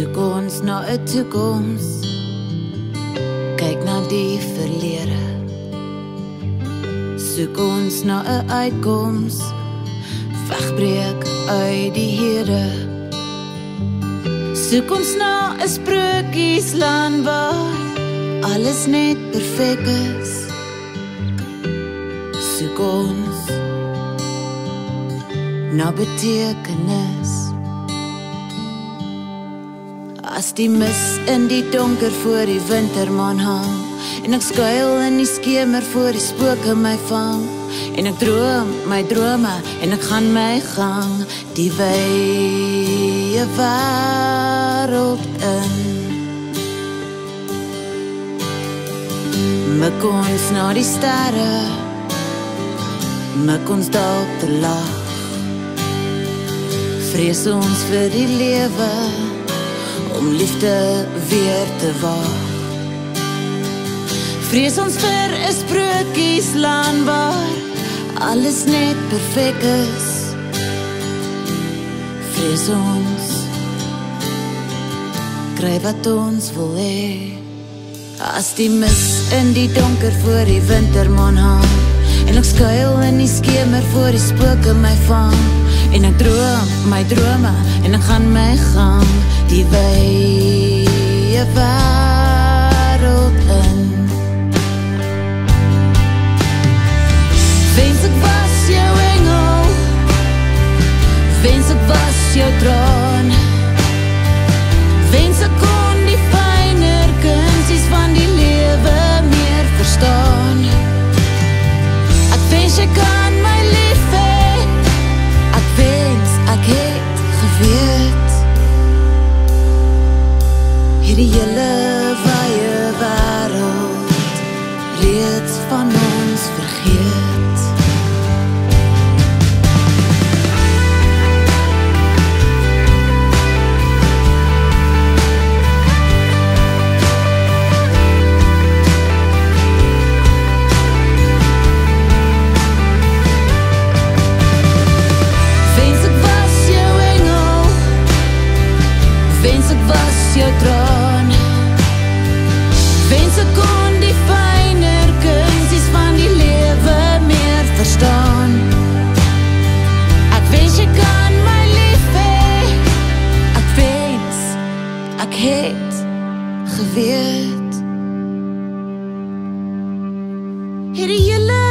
ons na 'n toekoms. Kyk na die verlede. Soek ons na 'n uitkoms. Wegbreek uit die hede. Soek ons na 'n sprokiesland waar alles net perfek is. Soek ons na betekenis. As die mis in die donker voor die wintermaan hang en ek skuil in die skemer voor die spooke my vang en ek droom my drome en ek gaan my gang die wye wêreld in. Mik ons na die sterre Mik ons dalk te lag Vrees ons vir die lewe Om liefde weer te waag. Vrees ons vir 'n sprokiesland waar alles net perfek is. Vrees ons. Kry wat ons wil hê. As die mis in die donker voor die wintermaan hang En ek skuil in die skemer voor die spooke my vang. En ek droom my drome en ek gaan my gang. Die wye wereld in. Wens ek was jou engel. Wens ek was jou droom. Pity your love. Ek het geweet hierdie hele